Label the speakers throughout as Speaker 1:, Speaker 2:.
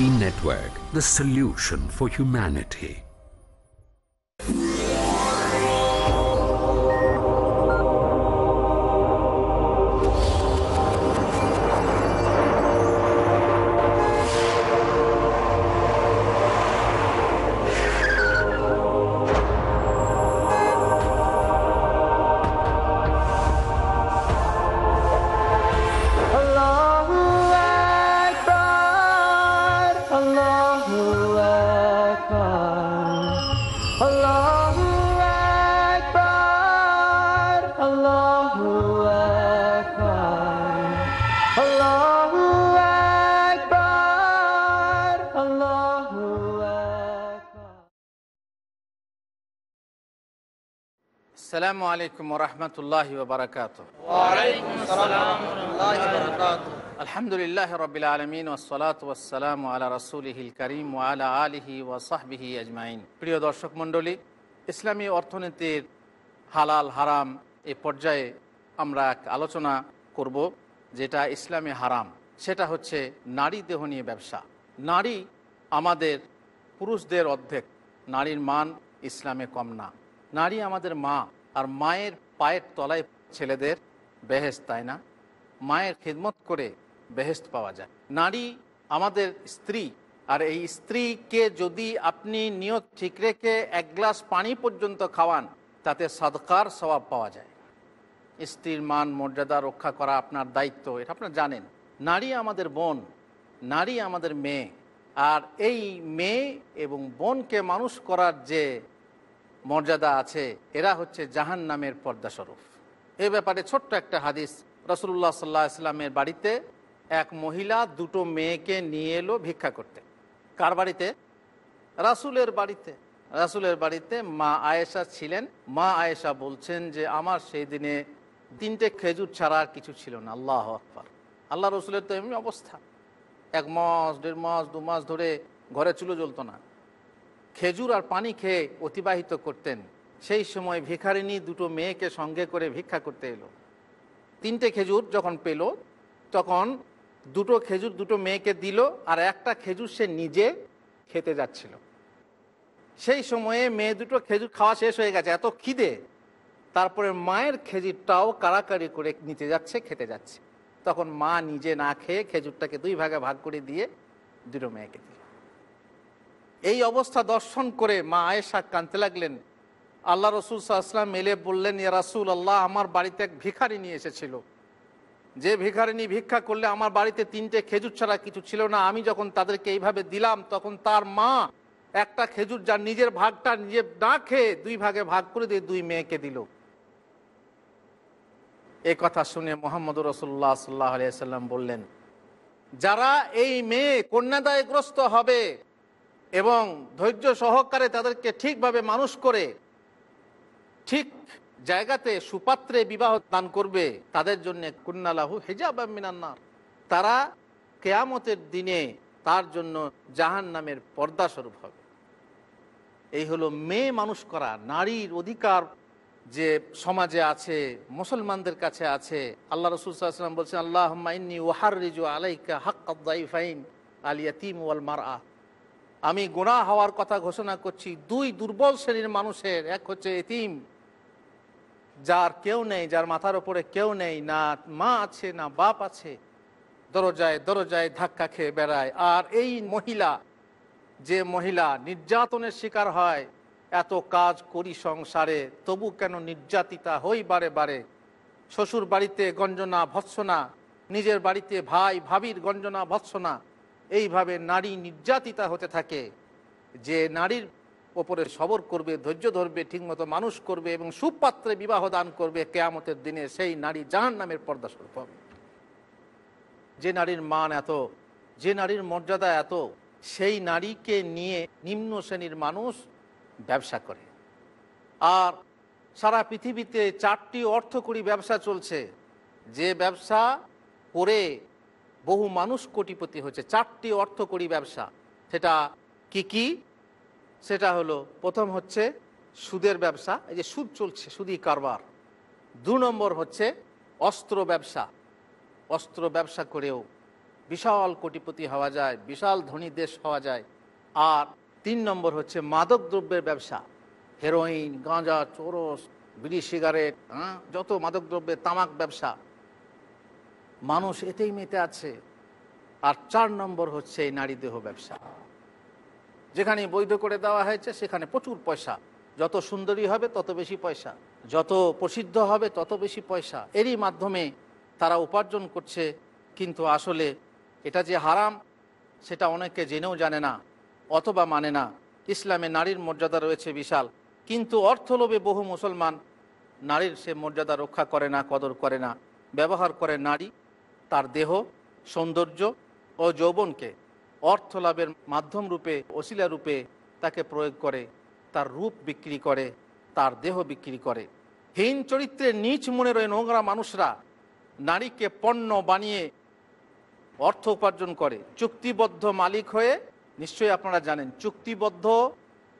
Speaker 1: TV Network, the solution for humanity.
Speaker 2: আলাইকুম রহমতুল্লাহ বারকাত আলহামদুলিল্লাহ রবিল আলমিন ওসলাত ওসালাম আলা রসুলহিল করিম ওয়ালা আলিহি ওয়াসাহবিহি আজমাইন। প্রিয় দর্শক মণ্ডলী ইসলামী অর্থনীতির হালাল হারাম এ পর্যায়ে আমরা এক আলোচনা করব যেটা ইসলামী হারাম। সেটা হচ্ছে নারী দেহ নিয়ে ব্যবসা। নারী আমাদের পুরুষদের অর্ধেক নারীর মান ইসলামে কম না। নারী আমাদের মা আর মায়ের পায়ের তলায় ছেলেদের বেহেস্ত তাই না? মায়ের খিদমত করে বেহেস্ত পাওয়া যায়। নারী আমাদের স্ত্রী, আর এই স্ত্রীকে যদি আপনি নিয়ত ঠিক রেখে এক গ্লাস পানি পর্যন্ত খাওয়ান, তাতে সদকার স্বভাব পাওয়া যায়। স্ত্রীর মান, মর্যাদা রক্ষা করা আপনার দায়িত্ব, এটা আপনারা জানেন। নারী আমাদের বোন, নারী আমাদের মেয়ে, আর এই মেয়ে এবং বোনকে মানুষ করার যে মর্যাদা আছে, এরা হচ্ছে জাহান নামের পর্দাস্বরূপ। এ ব্যাপারে ছোট্ট একটা হাদিস রসুল্লাহ সাল্লাহ ইসলামের বাড়িতে এক মহিলা দুটো মেয়েকে নিয়ে এলো ভিক্ষা করতে। কার বাড়িতে? রাসুলের বাড়িতে। রাসুলের বাড়িতে মা আয়েশা ছিলেন। মা আয়েশা বলছেন যে, আমার সেই দিনে তিনটে খেজুর ছাড়া আর কিছু ছিল না, আল্লাহ আকবর। আল্লাহ রসুলের তো এমনি অবস্থা। এক মাস, দেড় মাস, দু মাস ধরে ঘরে চুলো জ্বলতো না। খেজুর আর পানি খেয়ে অতিবাহিত করতেন। সেই সময় ভিখারিনী দুটো মেয়েকে সঙ্গে করে ভিক্ষা করতে এলো। তিনটে খেজুর যখন পেল, তখন দুটো খেজুর দুটো মেয়েকে দিল আর একটা খেজুর সে নিজে খেতে যাচ্ছিল। সেই সময়ে মেয়ে দুটো খেজুর খাওয়া শেষ হয়ে গেছে, এত খিদে। তারপরে মায়ের খেজুরটাও কারাকারি করে নিতে যাচ্ছে, খেতে যাচ্ছে। তখন মা নিজে না খেয়ে খেজুরটাকে দুই ভাগে ভাগ করে দিয়ে দুটো মেয়েকে দিল। এই অবস্থা দর্শন করে মা আয়েশা কানতে লাগলেন। আল্লাহ রসুল সাল্লাম এলে বললেন, ইয়া রাসুল আল্লাহ আমার বাড়িতে এক ভিখারি নিয়ে এসেছিল। যে ভিখারিনী ভিক্ষা করলে আমার বাড়িতে তিনটে খেজুর ছাড়া কিছু ছিল না। আমি যখন তাদেরকে এইভাবে দিলাম, তখন তার মা একটা খেজুর যার নিজের ভাগটা নিজে না খেয়ে দুই ভাগে ভাগ করে দিয়ে দুই মেয়েকে দিল। এ কথা শুনে মোহাম্মদ রসুল্লাহ সাল্লাহ আলিয়াল্লাম বললেন, যারা এই মেয়ে কন্যাদায়গ্রস্ত হবে এবং ধৈর্য সহকারে তাদেরকে ঠিকভাবে মানুষ করে ঠিক জায়গাতে সুপাত্রে বিবাহ দান করবে, তাদের জন্য কুন্নালাহু হেজাব মিনান্নার তারা কেয়ামতের দিনে তার জন্য জাহান নামের পর্দা স্বরূপ হবে। এই হলো মেয়ে মানুষ করা, নারীর অধিকার যে সমাজে আছে, মুসলমানদের কাছে আছে। আল্লাহ রসুল সাল্লাম বলছেন আল্লাহ ইন্নি ওহার রিজু আলাইকা হাক্কাইফাইন আলিয়া তিম ওয়াল মার আমি গোড়া হওয়ার কথা ঘোষণা করছি। দুই দুর্বল শ্রেণির মানুষের, এক হচ্ছে এতিম, যার কেউ নেই, যার মাথার ওপরে কেউ নেই, না মা আছে, না বাপ আছে, দরজায় দরজায় ধাক্কা খেয়ে বেড়ায়। আর এই মহিলা, যে মহিলা নির্যাতনের শিকার হয়, এত কাজ করি সংসারে, তবু কেন নির্যাতিতা হই বারে বারে? শ্বশুর বাড়িতে গঞ্জনা ভৎসনা, নিজের বাড়িতে ভাই ভাবির গঞ্জনা ভৎসনা এইভাবে নারী নির্যাতিতা হতে থাকে, যে নারীর ওপরে সবর করবে, ধৈর্য ধরবে, ঠিকমতো মানুষ করবে এবং সুপাত্রে বিবাহ দান করবে, কেয়ামতের দিনে সেই নারী জাহান নামের পর্দা স্বরূপ হবে। যে নারীর মান এত, যে নারীর মর্যাদা এত, সেই নারীকে নিয়ে নিম্ন শ্রেণির মানুষ ব্যবসা করে। আর সারা পৃথিবীতে চারটি অর্থকরী ব্যবসা চলছে, যে ব্যবসা করে বহু মানুষ কোটিপতি হচ্ছে চারটি অর্থকরী ব্যবসা। সেটা কি কি? সেটা হলো, প্রথম হচ্ছে সুদের ব্যবসা, এই যে সুদ চলছে সুদি কারবার। দু নম্বর হচ্ছে অস্ত্র ব্যবসা। অস্ত্র ব্যবসা করেও বিশাল কোটিপতি হওয়া যায়, বিশাল ধনী দেশ হওয়া যায়। আর তিন নম্বর হচ্ছে মাদক দ্রব্যের ব্যবসা। হেরোইন, গাঁজা, চোরস, বিড়ি, সিগারেট হ্যাঁ যত মাদক দ্রব্যের, তামাক ব্যবসা। মানুষ এতেই মেতে আছে। আর চার নম্বর হচ্ছে এই নারী দেহ ব্যবসা। যেখানে বৈধ করে দেওয়া হয়েছে, সেখানে প্রচুর পয়সা। যত সুন্দরী হবে, তত বেশি পয়সা। যত প্রসিদ্ধ হবে, তত বেশি পয়সা। এরই মাধ্যমে তারা উপার্জন করছে। কিন্তু আসলে এটা যে হারাম, সেটা অনেকে জেনেও জানে না, অথবা মানে না। ইসলামে নারীর মর্যাদা রয়েছে বিশাল। কিন্তু অর্থলোভে বহু মুসলমান, নারীর সে মর্যাদা রক্ষা করে না, কদর করে না, ব্যবহার করে নারী। তার দেহ, সৌন্দর্য ও যৌবনকে অর্থ লাভের মাধ্যম রূপে, অশিলা রূপে তাকে প্রয়োগ করে, তার রূপ বিক্রি করে, তার দেহ বিক্রি করে। হীন চরিত্রে নিচ মনে রয়ে নোংরা মানুষরা। নারীকে পণ্য বানিয়ে অর্থ উপার্জন করে। চুক্তিবদ্ধ মালিক হয়ে, নিশ্চয়ই আপনারা জানেন, চুক্তিবদ্ধ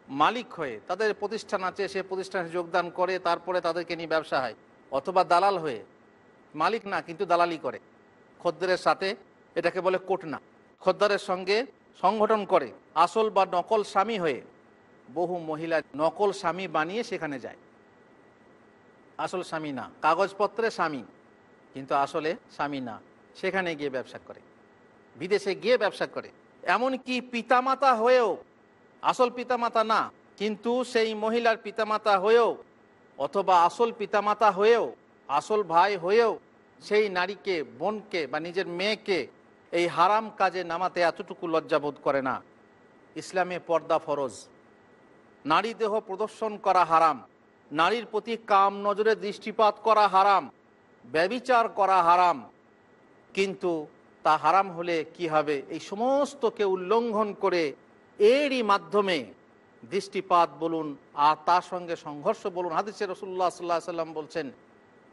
Speaker 2: মালিক হয়ে তাদের প্রতিষ্ঠান আছে, সে প্রতিষ্ঠানে যোগদান করে, তারপরে তাদেরকে নিয়ে ব্যবসা হয়। অথবা দালাল হয়ে। মালিক না, কিন্তু দালালি করে। খদ্দের সাথে এটাকে বলে কোটনা। খদ্দারের সঙ্গে সংগঠন করে, আসল বা নকল স্বামী হয়ে বহু মহিলা নকল স্বামী বানিয়ে সেখানে যায়। আসল স্বামী না, কাগজপত্রে স্বামী, কিন্তু আসলে স্বামী না, সেখানে গিয়ে ব্যবসা করে, বিদেশে গিয়ে ব্যবসা করে। এমনকি পিতামাতা হয়েও, আসল পিতামাতা না, কিন্তু সেই মহিলার পিতামাতা হয়েও, অথবা আসল পিতামাতা হয়েও, আসল ভাই হয়েও সেই নারীকে, বোনকে বা নিজের মেয়েকে এই হারাম কাজে নামাতে এতটুকু লজ্জাবোধ করে না। ইসলামে পর্দা ফরজ। নারী দেহ প্রদর্শন করা হারাম। নারীর প্রতি কাম নজরে দৃষ্টিপাত করা হারাম। ব্যবিচার করা হারাম। কিন্তু তা হারাম হলে কি হবে? এই সমস্তকে উল্লঙ্ঘন করে এরই মাধ্যমে দৃষ্টিপাত বলুন আর তার সঙ্গে সংঘর্ষ বলুন। হাদিসে রসুল্লাহ সাল্লাহ সাল্লাম বলছেন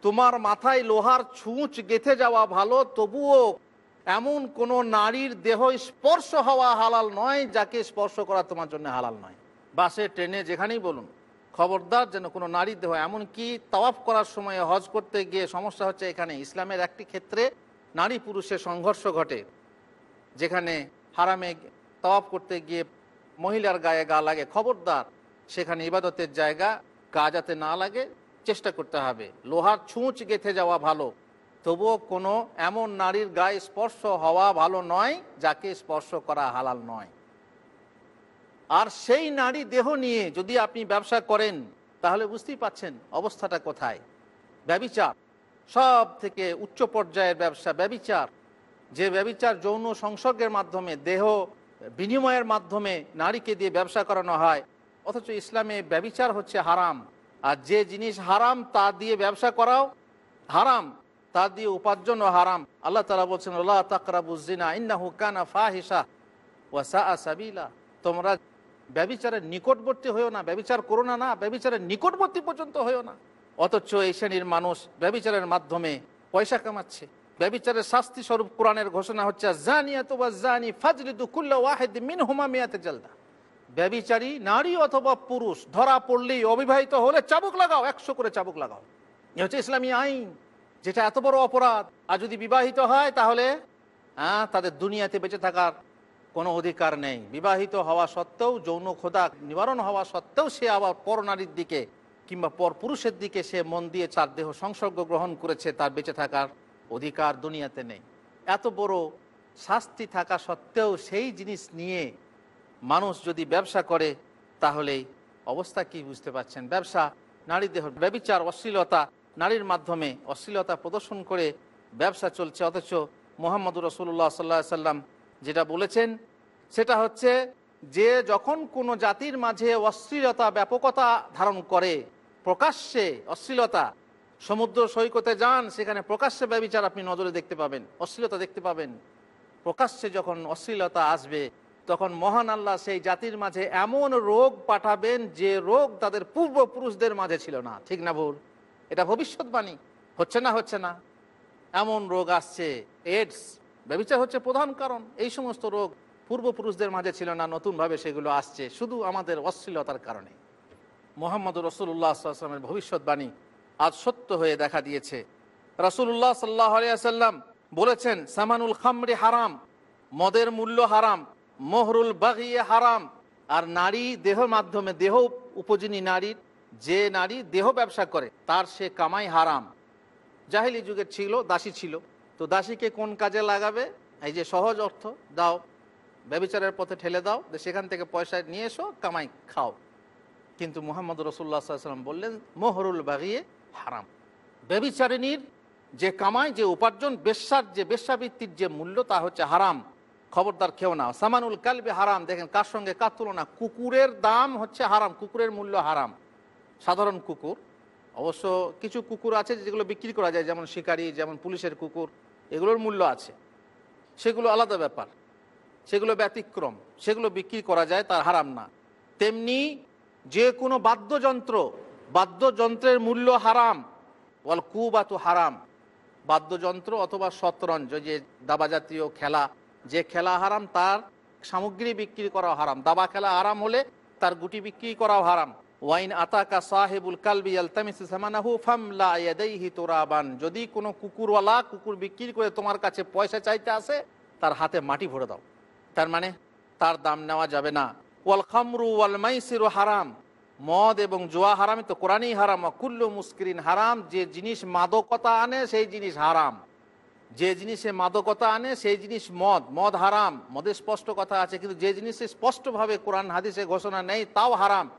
Speaker 2: তোমার মাথায় লোহার ছুঁচ গেথে যাওয়া ভালো, তবুও এমন কোন নারীর দেহ স্পর্শ হওয়া হালাল নয়, যাকে স্পর্শ করা তোমার জন্য হালাল নয়। বাসে, ট্রেনে, যেখানেই বলুন, খবরদার যেন কোনো নারীর দেহ, এমনকি তাওয়াফ করার সময় হজ করতে গিয়ে সমস্যা হচ্ছে এখানে। ইসলামের একটি ক্ষেত্রে নারী পুরুষের সংঘর্ষ ঘটে, যেখানে হারামে তাওয়াফ করতে গিয়ে মহিলার গায়ে গা লাগে। খবরদার, সেখানে ইবাদতের জায়গা, গা যাতে না লাগে চেষ্টা করতে হবে। লোহার ছুঁচ গেথে যাওয়া ভালো। তবুও কোনো এমন নারীর গায়ে স্পর্শ হওয়া ভালো নয়, যাকে স্পর্শ করা হালাল নয়। আর সেই নারী দেহ নিয়ে যদি আপনি ব্যবসা করেন, তাহলে বুঝতেই পাচ্ছেন অবস্থাটা কোথায়। ব্যবিচার। সব থেকে উচ্চ পর্যায়ের ব্যবসা ব্যবিচার। যে ব্যবিচার যৌন সংসর্গের মাধ্যমে, দেহ বিনিময়ের মাধ্যমে নারীকে দিয়ে ব্যবসা করানো হয়, অথচ ইসলামে ব্যবিচার হচ্ছে হারাম। আর যে জিনিস হারাম তা দিয়ে ব্যবসা করাও হারাম, তা দিয়ে উপার্জনও হারাম। আল্লাহ তালা বলছেন আল্লাহ তাকরাবুজিনা ফাহিসা তোমরা ব্যবিচারের নিকটবর্তী হয়েও না, ব্যবিচার করো না না, ব্যবিচারের নিকটবর্তী পর্যন্ত হয়েও না। অথচ এই শ্রেণির মানুষ ব্যবিচারের মাধ্যমে পয়সা কামাচ্ছে। ব্যবিচারের শাস্তি স্বরূপ কোরআনের ঘোষণা হচ্ছে জানিয়াত ওয়া জানি ফাজলিদু কুল্লা ওয়াহিদ মিন হুমা মিয়াতে জালদা। ব্যবিচারী, নারী অথবা পুরুষ, ধরা পড়লেই অবিবাহিত হলে চাবুক লাগাও, একশো করে চাবুক লাগাও। এ হচ্ছে ইসলামী আইন, যেটা এত বড় অপরাধ। আর যদি বিবাহিত হয়, তাহলে হ্যাঁ তাদের দুনিয়াতে বেঁচে থাকার কোনো অধিকার নেই। বিবাহিত হওয়া সত্ত্বেও, যৌন খোদা নিবারণ হওয়া সত্ত্বেও সে আবার পর নারীর দিকে কিংবা পর পুরুষের দিকে সে মন দিয়ে চার দেহ সংসর্গ গ্রহণ করেছে, তার বেঁচে থাকার অধিকার দুনিয়াতে নেই। এত বড় শাস্তি থাকা সত্ত্বেও সেই জিনিস নিয়ে মানুষ যদি ব্যবসা করে তাহলে অবস্থা কি বুঝতে পাচ্ছেন ব্যবসা নারী দেহ, ব্যবিচার, অশ্লীলতা, নারীর মাধ্যমে অশ্লীলতা প্রদর্শন করে ব্যবসা চলছে। অথচ মোহাম্মদ রসুল্লাহ সাল্লাহ সাল্লাম যেটা বলেছেন, সেটা হচ্ছে যে যখন কোনো জাতির মাঝে অশ্লীলতা, ব্যাপকতা ধারণ করে, প্রকাশ্যে অশ্লীলতা, সমুদ্র সৈকতে যান, সেখানে প্রকাশ্যে ব্যবিচার আপনি নজরে দেখতে পাবেন, অশ্লীলতা দেখতে পাবেন। প্রকাশ্যে যখন অশ্লীলতা আসবে তখন মহান আল্লাহ সেই জাতির মাঝে এমন রোগ পাঠাবেন যে রোগ তাদের পূর্বপুরুষদের মাঝে ছিল না। ঠিক না ভুল? এটা ভবিষ্যৎবাণী। হচ্ছে না হচ্ছে না। এমন রোগ আসছে এডস ব্যবচার হচ্ছে প্রধান কারণ। এই সমস্ত রোগ পূর্বপুরুষদের মাঝে ছিল না, নতুনভাবে সেগুলো আসছে। শুধু আমাদের অশ্লীলতার কারণে। মোহাম্মদ রসুল্লাহ আসলামের ভবিষ্যৎবাণী আজ সত্য হয়ে দেখা দিয়েছে। রসুল্লাহ সাল্লাহ আলিয়াল্লাম বলেছেন, সামানুল খামরি হারাম, মদের মূল্য হারাম মোহরুল বাগিয়ে হারাম। আর নারী দেহ মাধ্যমে দেহ উপজনী নারীর, যে নারী দেহ ব্যবসা করে, তার সে কামাই হারাম। জাহিলি যুগের ছিল, দাসী ছিল। তো দাসীকে কোন কাজে লাগাবে? এই যে সহজ অর্থ, দাও। ব্যবিচারের পথে ঠেলে দাও। সেখান থেকে পয়সা নিয়ে এসো, কামাই খাও। কিন্তু মোহাম্মদ রসুল্লাহ সাল্লাম বললেন, মোহরুল বাগিয়ে হারাম। ব্যবিচারিণীর যে কামাই, যে উপার্জন, বেশ্যার যে, বেশ্যাবৃত্তির যে মূল্য, তা হচ্ছে হারাম। খবরদার খেও না। সামানুল কালবে হারাম, দেখেন কার সঙ্গে কার তুলনা? কুকুরের দাম হচ্ছে হারাম, কুকুরের মূল্য হারাম। সাধারণ কুকুর। অবশ্য কিছু কুকুর আছে যেগুলো বিক্রি করা যায়, যেমন শিকারি, যেমন পুলিশের কুকুর, এগুলোর মূল্য আছে। সেগুলো আলাদা ব্যাপার। সেগুলো ব্যতিক্রম। সেগুলো বিক্রি করা যায়, তার হারাম না। তেমনি যে কোনো বাদ্যযন্ত্র, বাদ্যযন্ত্রের মূল্য হারাম। ওয়াল কুবাতু হারাম। বাদ্যযন্ত্র অথবা শতরঞ্জ যে দাবা জাতীয় খেলা যে খেলা হারাম, তার সামগ্রী বিক্রি করা হারাম। দাবা খেলা হারাম হলে তার গুটি বিক্রি করাও হারাম। ওয়াইন আতাকা সাহেবুল কালবি আলতামিস ফামলা ইয়াদাইহি তুরাবান। যদি কোনো কুকুরওয়ালা কুকুর বিক্রি করে তোমার কাছে পয়সা চাইতে আসে, তার হাতে মাটি ভরে দাও। তার মানে তার দাম নেওয়া যাবে না। ওয়াল খামরু ওয়াল মাইসিরু হারাম। মদ এবং জোয়া হারাম, তো কোরআনই হারাম। কুল্লু মুস্কিরিন হারাম। যে জিনিস মাদকতা আনে, সেই জিনিস হারাম। যে জিনিসে মাদকতা আনে, সেই জিনিস মদ। মদ হারাম। মদের স্পষ্ট কথা আছে, কিন্তু যে জিনিসে স্পষ্টভাবে কোরআন হাদিসে ঘোষণা নেই, তাও হারাম।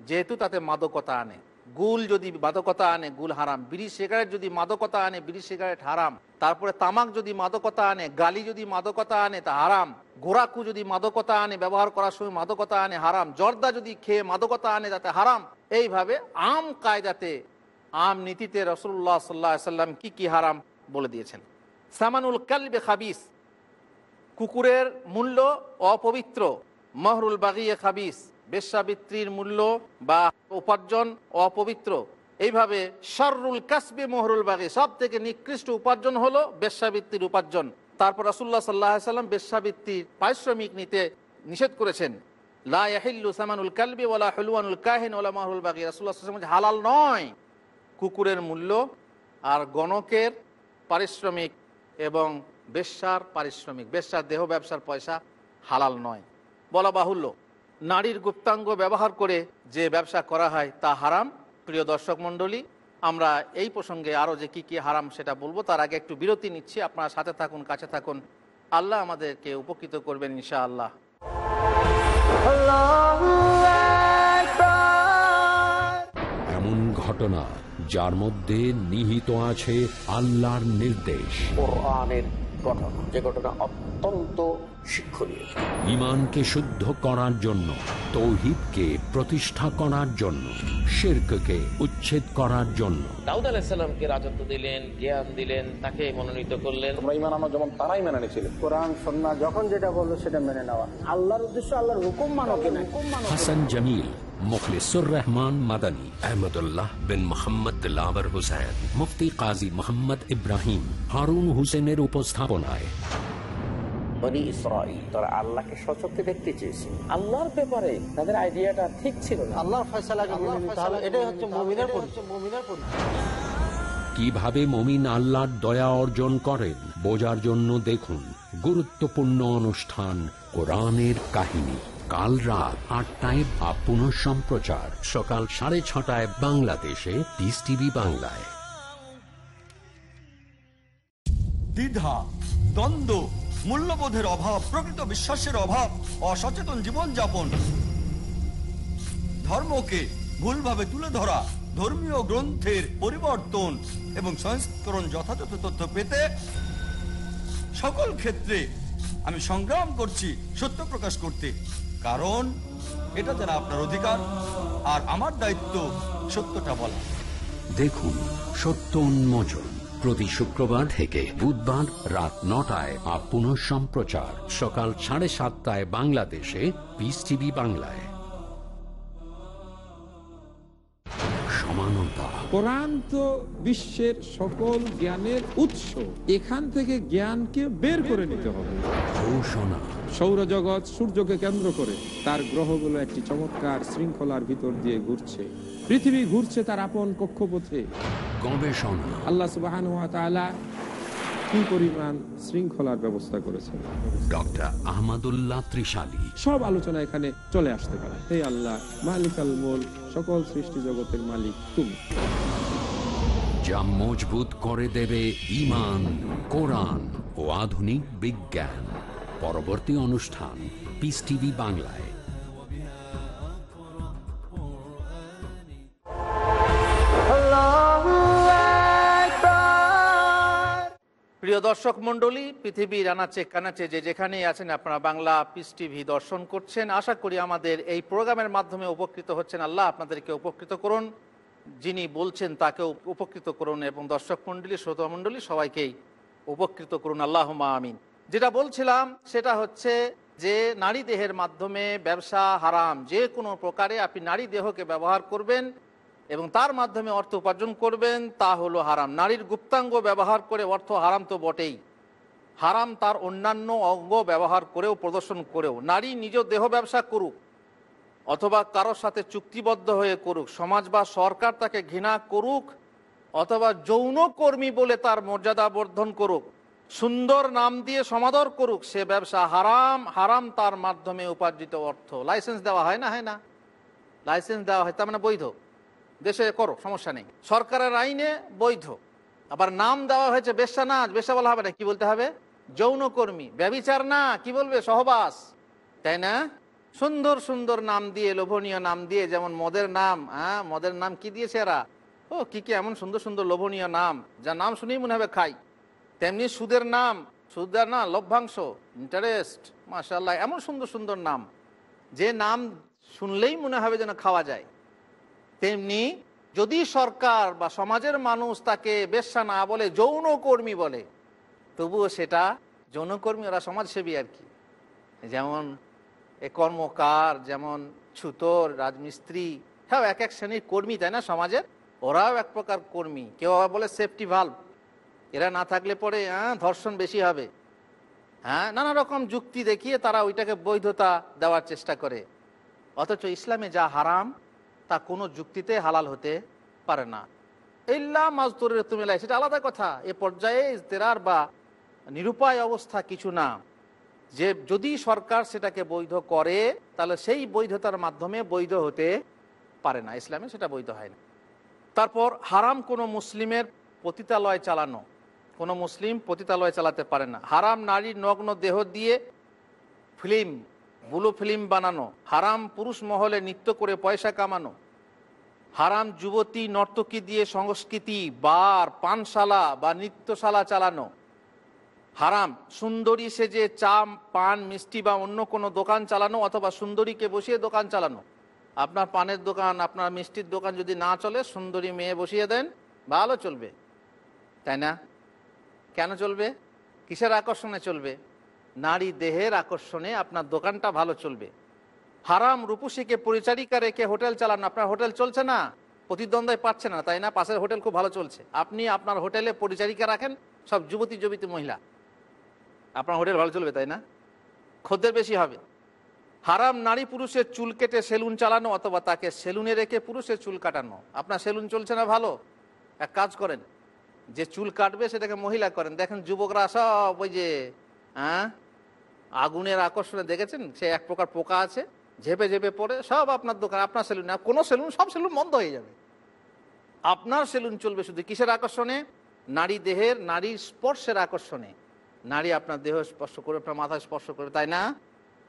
Speaker 2: যেহেতু তাতে মাদকতা আনে। গুল যদি মাদকতা আনে, গুল হারাম। বিড়ি সিগারেট যদি মাদকতা আনে, বিড়ি সিগারেট হারাম। তারপরে তামাক যদি মাদকতা আনে, গালি যদি মাদকতা আনে, তা হারাম। ঘোরাকু যদি মাদকতা আনে, ব্যবহার করার সময় মাদকতা আনে, হারাম। জর্দা যদি খেয়ে মাদকতা আনে, তাতে হারাম। এইভাবে আম কায়দাতে, আম নীতিতে রসুল্লাহ সাল্লাহ সাল্লাম কি কি হারাম বলে দিয়েছেন? সামানুল কালবে খাবিস, কুকুরের মূল্য অপবিত্র। মহরুল বাগিয়ে খাবিস, বেশ্যাবৃত্তির মূল্য বা উপার্জন অপবিত্র। এইভাবে শররুল কাসবে মহরুল বাগি সব থেকে নিকৃষ্ট উপার্জন হলো বেশ্যাবৃত্তির উপার্জন। তারপর রাসুল্লাহ সাল্লাহ সাল্লাম বেশ্যাবৃত্তির পারিশ্রমিক নিতে নিষেধ করেছেন। লা সামানুল কালবি ওলা হলুয়ানুল কাহিন ওলা মহরুল বাগি রাসুল্লাহ হালাল নয়। কুকুরের মূল্য আর গণকের পারিশ্রমিক এবং বেশ্যার পারিশ্রমিক, বেশ্যার দেহ ব্যবসার পয়সা হালাল নয়। বলা বাহুল্য, নারীর গুপ্তাঙ্গ ব্যবহার করে যে ব্যবসা করা হয় তা হারাম। প্রিয় দর্শক মণ্ডলী, আমরা এই প্রসঙ্গে আরও যে কি কি হারাম সেটা বলব, তার আগে একটু বিরতি নিচ্ছি। আপনারা সাথে থাকুন, কাছে থাকুন। আল্লাহ আমাদেরকে উপকৃত করবেন ইনশাআল্লাহ।
Speaker 3: আল্লাহ
Speaker 1: এমন ঘটনা যার মধ্যে নিহিত আছে আল্লাহর নির্দেশ।
Speaker 4: কোরআনের ঘটনা যে ঘটনা অত্যন্ত শিক্ষণীয়।
Speaker 1: ইমানকে শুদ্ধ করার জন্য তৌহিদকে প্রতিষ্ঠা করার জন্য শিরককে উচ্ছেদ করার জন্য।
Speaker 5: দাউদ আলাহিসাল্লামকে রাজত্ব দিলেন জ্ঞান দিলেন তাকে মনোনীত করলেন।
Speaker 6: তোমরা ইমান আনো যেমন তারাই মেনে নিয়েছিল।
Speaker 7: কোরআন সন্না যখন যেটা বলল সেটা মেনে নেওয়া। আল্লাহর উদ্দেশ্য আল্লাহর হুকুম মানো কিনা
Speaker 1: হাসান জামিল মুখলিসুর রহমান মাদানী আহমদুল্লাহ বিন মোহাম্মদ দিলাবর হুসেন মুফতি কাজী মোহাম্মদ ইব্রাহিম হারুন হুসেনের উপস্থাপনায়।
Speaker 4: বনি ইসরাইল তারা আল্লাহকে সচক্ষে দেখতে চেয়েছে
Speaker 7: আল্লাহর ব্যাপারে তাদের আইডিয়াটা ঠিক ছিল না। আল্লাহর ফয়সালাকে মেনে এটাই হচ্ছে মুমিনের পরিচয় মুমিনের পরিচয়
Speaker 1: কীভাবে মমিন আল্লাহর দয়া অর্জন করেন বোঝার জন্য দেখুন গুরুত্বপূর্ণ অনুষ্ঠান কোরআনের কাহিনী। কাল রাত আটটায় বা পুনঃ সম্প্রচার সকাল সাড়ে ছটায় বাংলাদেশে পিস টিভি বাংলায়।
Speaker 8: দ্বিধা দ্বন্দ্ব মূল্যবোধের অভাব, প্রকৃত বিশ্বাসের অভাব, অসচেতন জীবনযাপন। ধর্মকে ভুলভাবে তুলে ধরা, ধর্মীয় গ্রন্থের পরিবর্তন এবং সংস্করণ যথাযথ তথ্য পেতে সকল ক্ষেত্রে আমি সংগ্রাম করছি সত্য প্রকাশ করতে। কারণ এটা যারা আপনার অধিকার আর আমার দায়িত্ব সত্যটা বলা।
Speaker 1: দেখুন, সত্য উন্মোচন। প্রতি শুক্রবার থেকে বুধবার রাত নটায় আর পুনঃ সম্প্রচার। সকাল সাড়ে সাতটায় বাংলাদেশে পিস টিভি বাংলায়। সমানতা।
Speaker 9: কোরআন তো বিশ্বের সকল জ্ঞানের উৎস এখান থেকে জ্ঞানকে বের করে নিতে হবে।
Speaker 1: ঘোষণা।
Speaker 9: সৌরজগৎ সূর্যকে কেন্দ্র করে তার গ্রহগুলো একটি চমৎকার শৃঙ্খলার ভিতর দিয়ে ঘুরছে। পৃথিবী ঘুরছে তার আপন কক্ষপথে।
Speaker 1: গবেষণা।
Speaker 9: আল্লাহ সুবাহ কি পরিমাণ শৃঙ্খলার ব্যবস্থা করেছে
Speaker 1: ডক্টর আহমদুল্লাহ ত্রিশালী।
Speaker 9: সব আলোচনা এখানে চলে আসতে পারে। হে আল্লাহ মালিক আল মোল সকল সৃষ্টি জগতের মালিক তুমি।
Speaker 1: যা মজবুত করে দেবে ইমান কোরআন ও আধুনিক বিজ্ঞান। পরবর্তী অনুষ্ঠান পিস টিভি বাংলায়।
Speaker 2: প্রিয় দর্শক মণ্ডলী পৃথিবীর আনাচে কানাচে যে যেখানেই আছেন আপনারা বাংলা পিস টিভি দর্শন করছেন। আশা করি আমাদের এই প্রোগ্রামের মাধ্যমে উপকৃত হচ্ছেন আল্লাহ, আপনাদেরকে উপকৃত করুন। যিনি বলছেন তাকেও উপকৃত করুন এবং দর্শক মণ্ডলী, শ্রোতা মণ্ডলী সবাইকেই উপকৃত করুন। আল্লাহ আমিন। যেটা বলছিলাম সেটা হচ্ছে যে নারী দেহের মাধ্যমে ব্যবসা হারাম। যে কোনো প্রকারে আপনি নারী দেহকে ব্যবহার করবেন এবং তার মাধ্যমে অর্থ উপার্জন করবেন, তা হলো হারাম। নারীর গুপ্তাঙ্গ ব্যবহার করে অর্থ হারাম তো বটেই। হারাম তার অন্যান্য অঙ্গ ব্যবহার করেও, প্রদর্শন করেও। নারী নিজ দেহ ব্যবসা করুক, অথবা কারোর সাথে চুক্তিবদ্ধ হয়ে করুক, সমাজ বা সরকার তাকে ঘৃণা করুক, অথবা যৌন কর্মী বলে তার মর্যাদা বর্ধন করুক, সুন্দর নাম দিয়ে সমাদর করুক, সে ব্যবসা হারাম হারাম তার মাধ্যমে উপার্জিত অর্থ। লাইসেন্স দেওয়া হয় না হয় না। লাইসেন্স দেওয়া হয়, তার মানে বৈধ। দেশে করো, সমস্যা নেই। সরকারের আইনে বৈধ। আবার নাম দেওয়া হয়েছে বেশ্যা নাচ বেশ্যা বলা হবে না, কি বলতে হবে? যৌনকর্মী, ব্যবিচার না, কি বলবে? সহবাস। তাই না? সুন্দর সুন্দর নাম দিয়ে, লোভনীয় নাম দিয়ে, যেমন মদের নাম হ্যাঁ? মদের নাম কি দিয়েছে এরা? ও, কি কি এমন সুন্দর সুন্দর, লোভনীয় নাম যা নাম শুনেই মনে হবে খাই। তেমনি সুদের নাম সুদের না, লভ্যাংশ ইন্টারেস্ট মাশাল্লাহ এমন সুন্দর সুন্দর নাম। যে নাম শুনলেই মনে হবে যেন খাওয়া যায়। তেমনি যদি সরকার বা সমাজের মানুষ তাকে বেশ্যা না বলে, যৌনকর্মী বলে, তবুও সেটা যৌনকর্মী, ওরা সমাজসেবী আর কি। যেমন এ কর্মকার, যেমন ছুতর, রাজমিস্ত্রি হ্যাঁ এক এক শ্রেণির কর্মী, তাই না সমাজের? ওরাও এক প্রকার কর্মী। কেউ আবার বলে সেফটি ভাল্ব। এরা না থাকলে পরে হ্যাঁ ধর্ষণ বেশি হবে। হ্যাঁ নানা রকম যুক্তি দেখিয়ে তারা ওইটাকে বৈধতা দেওয়ার চেষ্টা করে। অথচ ইসলামে যা হারাম তা কোনো যুক্তিতে হালাল হতে পারে না। ইল্লা মাজদুরের তুমিলাই সেটা আলাদা কথা। এ পর্যায়ে ইজতেরার বা নিরুপায় অবস্থা কিছু না। যে যদি সরকার সেটাকে বৈধ করে, তাহলে সেই বৈধতার মাধ্যমে বৈধ হতে পারে না। ইসলামে সেটা বৈধ হয় না। তারপর হারাম কোনো মুসলিমের পতিতালয় চালানো। কোনো মুসলিম পতিতালয় চালাতে পারে না। হারাম নারীর নগ্ন দেহ দিয়ে ফিল্ম বুলো ফিল্ম বানানো, হারাম পুরুষ মহলে নৃত্য করে পয়সা কামানো, হারাম যুবতী নর্তকী দিয়ে সংস্কৃতি, বার, পানশালা বা নৃত্যশালা চালানো, হারাম সুন্দরী সেজে চা পান, মিষ্টি বা অন্য কোনো দোকান চালানো অথবা সুন্দরীকে বসিয়ে দোকান চালানো। আপনার পানের দোকান, আপনার মিষ্টির দোকান যদি না চলে, সুন্দরী মেয়ে বসিয়ে দেন, ভালো চলবে। তাই না? কেন চলবে? কিসের আকর্ষণে চলবে? নারী দেহের আকর্ষণে আপনার দোকানটা ভালো চলবে। হারাম রূপসীকে পরিচারিকা রেখে হোটেল চালান, আপনার হোটেল চলছে না? প্রতিদ্বন্দ্বায় পাচ্ছে না, তাই না? পাশের হোটেল খুব ভালো চলছে। আপনি আপনার হোটেলে পরিচারিকা রাখেন, সব যুবতী যুবতী মহিলা। আপনার হোটেল ভালো চলবে, তাই না? খদ্দের বেশি হবে। হারাম নারী পুরুষের চুল কেটে সেলুন চালানো অথবা তাকে সেলুনে রেখে পুরুষের চুল কাটানো। আপনার সেলুন চলছে না ভালো? এক কাজ করেন, যে চুল কাটবে সেটাকে মহিলা করেন। দেখেন যুবকরা সব ওই যে হ্যাঁ? আগুনের আকর্ষণে দেখেছেন? সে এক প্রকার পোকা আছে, ঝেপে ঝেপে পড়ে, সব আপনার দোকান, আপনার সেলুন কোনো সেলুন, সব সেলুন বন্ধ হয়ে যাবে। আপনার সেলুন চলবে শুধু কিসের আকর্ষণে? নারী দেহের, নারীর স্পর্শের আকর্ষণে। নারী আপনার দেহ স্পর্শ করে, আপনার মাথা স্পর্শ করে, তাই না?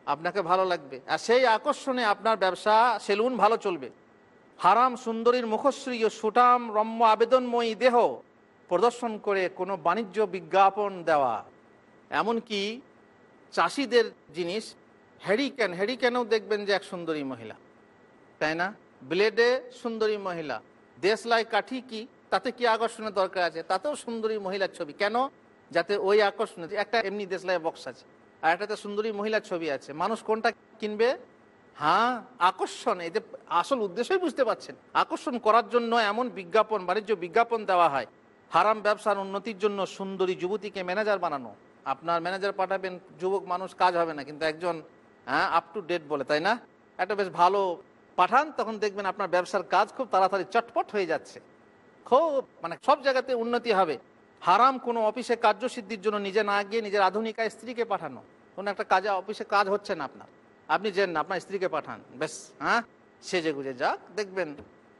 Speaker 2: আপনাকে ভালো লাগবে। আর সেই আকর্ষণে আপনার ব্যবসা, সেলুন ভালো চলবে। হারাম সুন্দরীর মুখশ্রী ও সুটাম রম্য আবেদনময়ী দেহ প্রদর্শন করে কোনো বাণিজ্য বিজ্ঞাপন দেওয়া। এমনকি চাষিদের জিনিস হ্যারিকেন হ্যারিকেনেও দেখবেন যে এক সুন্দরী মহিলা। তাই না? ব্লেডে সুন্দরী মহিলা। দেশলাই কাঠি কি? তাতে কি আকর্ষণের দরকার আছে? তাতেও সুন্দরী মহিলার ছবি। কেন? যাতে ওই আকর্ষণ একটা এমনি দেশলাই বক্স আছে। আর একটাতে সুন্দরী মহিলার ছবি আছে। মানুষ কোনটা কিনবে? হ্যাঁ আকর্ষণ। এই যে আসল উদ্দেশ্যই বুঝতে পারছেন। আকর্ষণ করার জন্য এমন বিজ্ঞাপন, বাণিজ্য বিজ্ঞাপন দেওয়া হয়। হারাম ব্যবসার উন্নতির জন্য সুন্দরী যুবতীকে ম্যানেজার বানানো। আপনার ম্যানেজার পাঠাবেন, যুবক মানুষ কাজ হবে না, কিন্তু একজন হ্যাঁ আপ টু ডেট বলে, তাই না? একটা বেশ ভালো পাঠান, তখন দেখবেন আপনার ব্যবসার কাজ খুব তাড়াতাড়ি চটপট হয়ে যাচ্ছে। খুব মানে সব জায়গাতে উন্নতি হবে। হারাম কোনো অফিসে কার্যসিদ্ধির জন্য নিজে না গিয়ে নিজের আধুনিকা স্ত্রীকে পাঠানো। কোনো একটা কাজে, অফিসে কাজ হচ্ছে না আপনার। আপনি যেন আপনার স্ত্রীকে পাঠান বেশ হ্যাঁ? সেজে গুজে যাক, দেখবেন,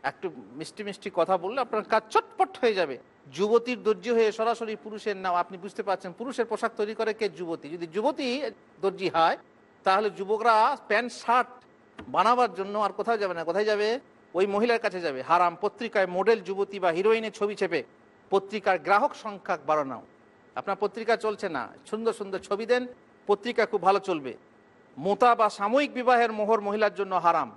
Speaker 2: একটু মিষ্টি মিষ্টি কথা বললে আপনার কাজ চটপট হয়ে যাবে। যুবতীর দর্জি হয়ে সরাসরি পুরুষের নাম, আপনি বুঝতে পারছেন, পুরুষের পোশাক তৈরি করে কে? যুবতী। যদি যুবতী দর্জি হয়, তাহলে যুবকরা প্যান্ট, শার্ট বানাবার জন্য আর কোথাও যাবে না। কোথায় যাবে? ওই মহিলার কাছে যাবে। হারাম পত্রিকায় মডেল যুবতী বা হিরোইনের ছবি চেপে পত্রিকার গ্রাহক সংখ্যা বাড়ানো আপনার পত্রিকা চলছে না। সুন্দর সুন্দর ছবি দেন, পত্রিকা খুব ভালো চলবে। মোতা বা সাময়িক বিবাহের মোহর মহিলার জন্য হারাম।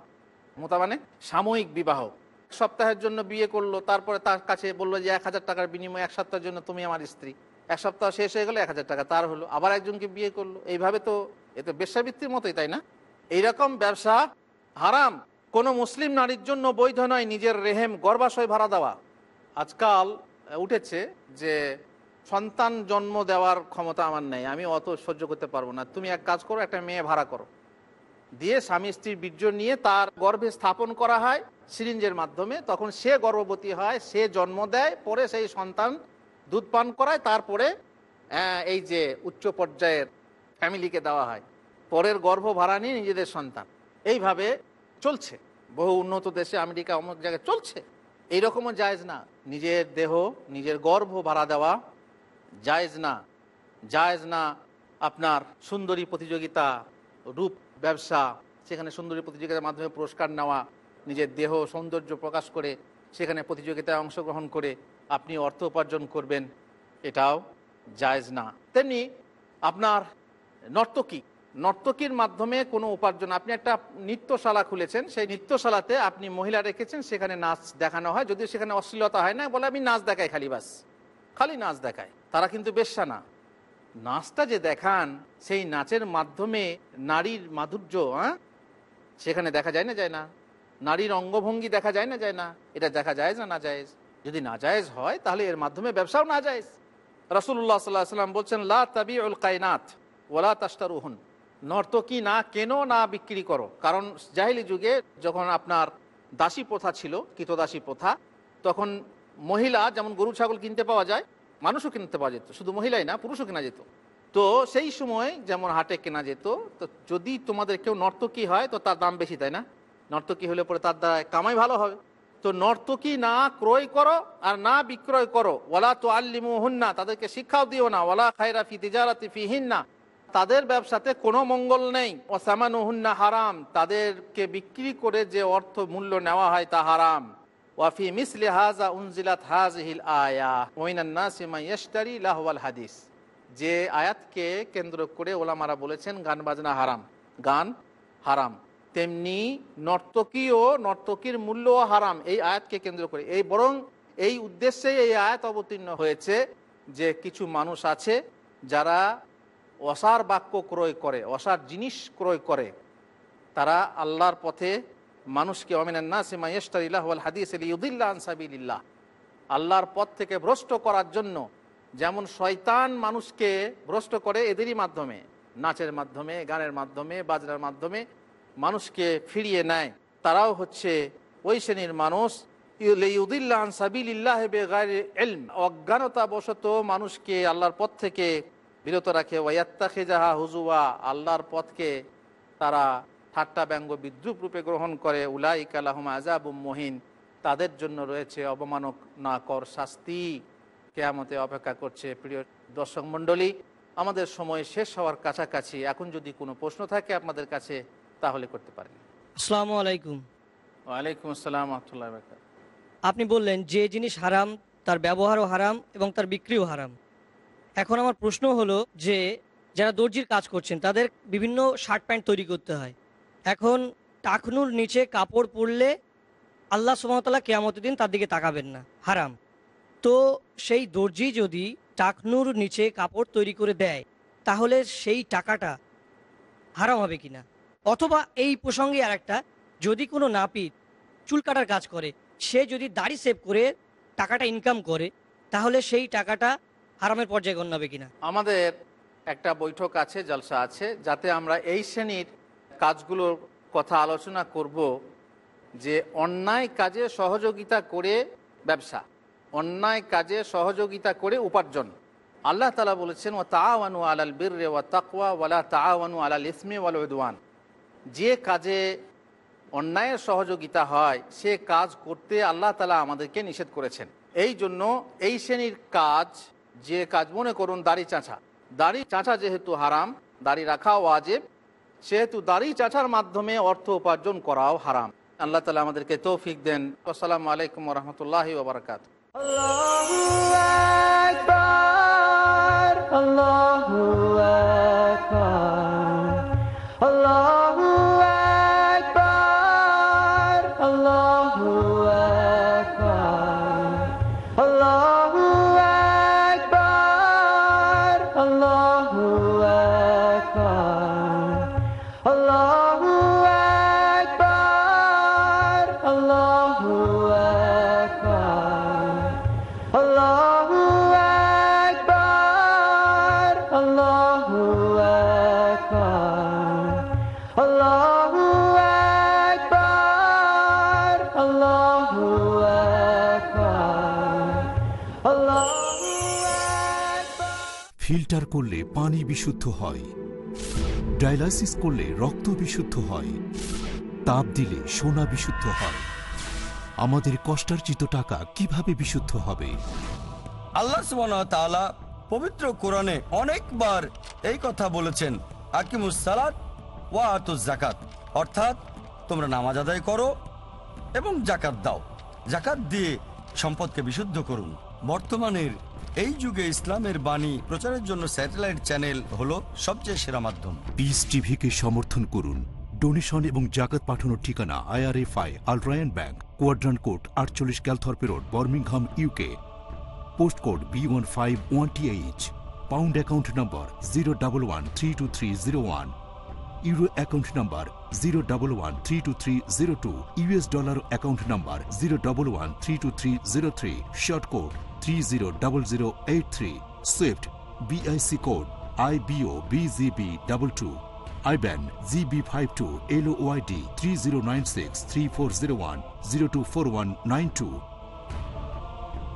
Speaker 2: মোতা মানে সাময়িক বিবাহ। সপ্তাহের জন্য বিয়ে করল, তারপরে তার কাছে বলল যে, এক হাজার টাকার বিনিময়ে, এক সপ্তাহের জন্য তুমি আমার স্ত্রী। এক সপ্তাহ শেষ হয়ে গেলো, এক হাজার টাকা তার হলো। আবার একজনকে বিয়ে করল। এইভাবে তো, এ তো বেশ্যাবৃত্তির মতোই, তাই না? এইরকম ব্যবসা হারাম। কোনো মুসলিম নারীর জন্য বৈধ নয় নিজের রেহেম, গর্ভাশয় ভাড়া দেওয়া। আজকাল উঠেছে যে, সন্তান জন্ম দেওয়ার ক্ষমতা আমার নেই, আমি অত সহ্য করতে পারব না। তুমি এক কাজ করো, একটা মেয়ে ভাড়া করো। দিয়ে স্বামী স্ত্রীর বীর্য নিয়ে তার গর্ভে স্থাপন করা হয় সিরিঞ্জের মাধ্যমে, তখন সে গর্ভবতী হয়, সে জন্ম দেয়, পরে সেই সন্তান দুধ পান করায়, তারপরে এই যে উচ্চ পর্যায়ের ফ্যামিলিকে দেওয়া হয়। পরের গর্ভ ভাড়া নিয়ে নিজেদের সন্তান। এইভাবে চলছে। বহু উন্নত দেশে আমেরিকা অমুক জায়গায় চলছে। এইরকমও জায়জ না। নিজের দেহ, নিজের গর্ভ ভাড়া দেওয়া জায়েজ না। জায়জ না আপনার সুন্দরী প্রতিযোগিতা, রূপ ব্যবসা, সেখানে সুন্দরী প্রতিযোগিতার মাধ্যমে পুরস্কার নেওয়া। নিজের দেহ সৌন্দর্য প্রকাশ করে সেখানে প্রতিযোগিতায় অংশগ্রহণ করে আপনি অর্থ উপার্জন করবেন, এটাও জায়েজ না। তেমনি আপনার নর্তকী, নর্তকীর মাধ্যমে কোনো উপার্জন, আপনি একটা নৃত্যশালা খুলেছেন, সেই নৃত্যশালাতে আপনি মহিলা রেখেছেন, সেখানে নাচ দেখানো হয়, যদিও সেখানে অশ্লীলতা হয় না, বলে আমি নাচ দেখাই খালি বাস। খালি নাচ দেখায় তারা কিন্তু বেশ্যা না। নাচটা যে দেখান, সেই নাচের মাধ্যমে নারীর মাধুর্য হ্যাঁ সেখানে দেখা যায় না যায় না। নারীর অঙ্গভঙ্গি দেখা যায় না যায় না? এটা দেখা যায় না না যদি না জায়েজ হয়, তাহলে এর মাধ্যমে ব্যবসাও না যায়। রসুল্লাহ সাল্লাহ সাল্লাম বলছেন, লা তাবি উল কায়নাত ওলা তাস্তারুহন নর্তকী না কেন, না বিক্রি করো। কারণ জাহিলি যুগে যখন আপনার দাসী প্রথা ছিল, কৃতদাসী প্রথা, তখন মহিলা, যেমন গরু, ছাগল কিনতে পাওয়া যায়, মানুষও কিনতে পাওয়া যেত। শুধু মহিলাই না, পুরুষও কেনা যেত। তো সেই সময় যেমন হাটে কেনা যেত, তো যদি তোমাদের কেউ নর্তকী হয়, তো তার দাম বেশি, তাই না? নর্তকী হলে পরে তার দ্বারা কামাই ভালো হবে। তো নর্তকী না ক্রয় করো আর না বিক্রয় করো। ওলা তো আল্লিমু হুন্না তাদেরকে শিক্ষাও দিও না। ওলা খায়রা ফি তিজারাতি ফি হিন্না তাদের ব্যবসাতে কোনো মঙ্গল নেই। ওসামানু হুন্না হারাম, তাদেরকে বিক্রি করে যে অর্থ মূল্য নেওয়া হয় তা হারাম। ওয়াফি মিসলি হাজা উনজিলাত হাজহিল আয়া ওইনান্নাসি মাইয়াশতারি লাহওয়াল হাদিস। যে আয়াতকে কেন্দ্র করে ওলামারা বলেছেন, গান বাজনা হারাম। গান হারাম। তেমনি নর্তকীও নর্তকীর মূল্যও হারাম। এই আয়াতকে কেন্দ্র করে। এই বরং এই উদ্দেশ্যে এই আয়াত অবতীর্ণ হয়েছে যে কিছু মানুষ আছে যারা অসার বাক্য ক্রয় করে, অসার জিনিস ক্রয় করে। তারা আল্লাহর পথে মানুষকে অমিনান্না সিমা ইস্তারিল্লাহ হাদিস ইউদিল্লা আনসাবিল্লাহ আল্লাহর পথ থেকে ভ্রষ্ট করার জন্য যেমন শয়তান মানুষকে ভ্রষ্ট করে এদেরই মাধ্যমে, নাচের মাধ্যমে, গানের মাধ্যমে, বাজনার মাধ্যমে মানুষকে ফিরিয়ে নেয়। তারাও হচ্ছে ওই শ্রেণির মানুষ। ইউদিল্লা আনসাবিল্লাহ এলম অজ্ঞানতা বশত মানুষকে আল্লাহর পথ থেকে বিরত রাখে। ওয়াত্তা খেজাহা হুজুয়া আল্লাহর পথকে তারা ঠাট্টা ব্যঙ্গ বিদ্রুপ রূপে গ্রহণ করে। উলাই কালাহম আজাবুম মহিন। তাদের জন্য রয়েছে অবমানক না কর শাস্তি। কেয়ামতে অপেক্ষা করছে প্রিয় দর্শক মণ্ডলী। আমাদের সময় শেষ হওয়ার কাছাকাছি। এখন যদি কোনো প্রশ্ন থাকে আপনাদের কাছে তাহলে করতে পারেন।
Speaker 10: আসসালামু আলাইকুম।
Speaker 2: ওয়ালাইকুম আসসালাম
Speaker 10: আপনি বললেন যে জিনিস হারাম তার ব্যবহারও হারাম এবং তার বিক্রিও হারাম। এখন আমার প্রশ্ন হলো যে যারা দর্জির কাজ করছেন তাদের বিভিন্ন শার্ট প্যান্ট তৈরি করতে হয়। এখন টাকনুর নিচে কাপড় পরলে আল্লাহ সুমতলা কেয়ামতের দিন তার দিকে তাকাবেন না হারাম। তো সেই দর্জি যদি টাকনুর নিচে কাপড় তৈরি করে দেয় তাহলে সেই টাকাটা হারাম হবে কিনা? অথবা এই প্রসঙ্গে আর একটা যদি কোনো নাপিত চুল কাটার কাজ করে, সে যদি দাড়ি সেভ করে, টাকাটা ইনকাম করে, তাহলে সেই টাকাটা হারামের পর্যায়ে গণ্য হবে কিনা?
Speaker 2: আমাদের একটা বৈঠক আছে, জলসা আছে, যাতে আমরা এই শ্রেণির কাজগুলোর কথা আলোচনা করব যে অন্যায় কাজে সহযোগিতা করে ব্যবসা, অন্যায় কাজে সহযোগিতা করে উপার্জন। আল্লাহ তালা বলেছেন ও তাওয়ানু আলাল বীর ওয়া তাকওয়া ওয়ালা তাওয়ানু আলাল ইসমি ওয়াল উদওয়ান। যে কাজে অন্যায়ের সহযোগিতা হয়, সে কাজ করতে আল্লাহ তালা আমাদেরকে নিষেধ করেছেন। এই জন্য এই শ্রেণির কাজ, যে কাজ, মনে করুন দাড়ি চাঁচা। দাড়ি চাঁচা যেহেতু হারাম, দাড়ি রাখা ওয়াজেব, সেহেতু দাড়ি চাঁচার মাধ্যমে অর্থ উপার্জন করাও হারাম। আল্লাহ তালা আমাদেরকে তৌফিক দেন। আসসালামু আলাইকুম রহমতুল্লাহ ওবরাকাত
Speaker 11: পানি বিশুদ্ধ হয়। ডায়ালাইসিস করলে রক্ত বিশুদ্ধ হয়। তাপ দিলে সোনা বিশুদ্ধ হয়। আমাদের কষ্টার্জিত টাকা কীভাবে বিশুদ্ধ হবে?
Speaker 8: আল্লাহ তাআলা পবিত্র কোরআনে অনেকবার এই কথা বলেছেন, আকিমুস সালাত ওয়া আতুজ জাকাত অর্থাৎ, তোমরা নামাজ আদায় করো এবং জাকাত দাও। জাকাত দিয়ে সম্পদকে বিশুদ্ধ করুন। বর্তমানের এই যুগে ইসলামের বাণী প্রচারের জন্য স্যাটেলাইট চ্যানেল হলো সবচেয়ে সেরা মাধ্যম।
Speaker 11: পিস টিভিকে সমর্থন করুন। ডোনেশন এবং জাকাত পাঠানোর ঠিকানা IRFI Al Rayan bank Quadrant court আটচল্লিশ Calthorpe road Birmingham UK post code B one five one T H pound account number zero double one three two three zero one euro account number zero double one three two three zero two US dollar account number zero double one three two three zero three short code three zero double zero eight three swift BIC code I BO BGB double two IBAN GB five two L YD three zero nine six three four zero one zero two four one nine two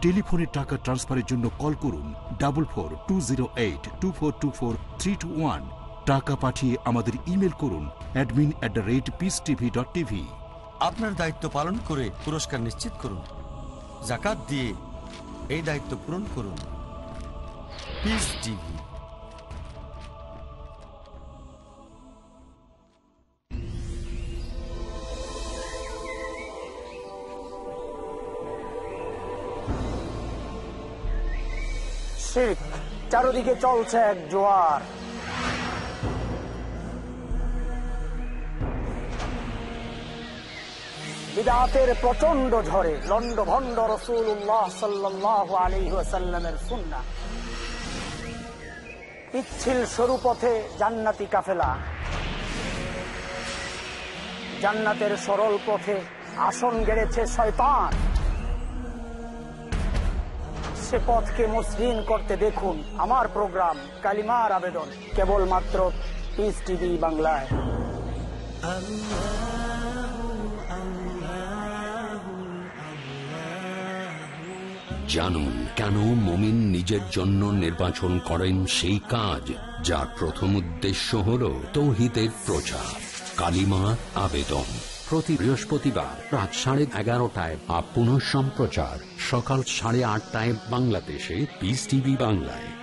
Speaker 11: টেলিফোনে টাকা ট্রান্সফারের জন্য call করুন double four two zero eight two four two four three two one টাকা পাঠিয়ে আমাদের email করুন admin at the rate peace TV dot TV
Speaker 8: আপনার দায়িত্ব পালন করে পুরস্কার নিশ্চিত করুন। জাকাত দিয়ে এই দায়িত্ব পূরণ করুন। পিস
Speaker 7: চারদিকে চলছে এক জোয়ার। বিদাতের প্রচণ্ড ঝড়ে লন্ড ভন্ড রসুল্লাহ সাল্লাহ আলিহাসাল্লামের সুন্না পিচ্ছিল সরু পথে জান্নাতি কাফেলা। জান্নাতের সরল পথে আসন গেড়েছে শয়তান। সে পথকে মসৃণ করতে দেখুন আমার প্রোগ্রাম, কালিমার আবেদন, কেবলমাত্র পিস টিভি বাংলায়।
Speaker 1: জানুন কেন মমিন নিজের জন্য নির্বাচন করেন সেই কাজ, যার প্রথম উদ্দেশ্য হল তৌহিদের প্রচার। কালিমা আবেদন। প্রতি বৃহস্পতিবার রাত সাড়ে এগারোটায় পুনঃ সম্প্রচার। সকাল সাড়ে আটটায় বাংলাদেশে পিস টিভি বাংলায়।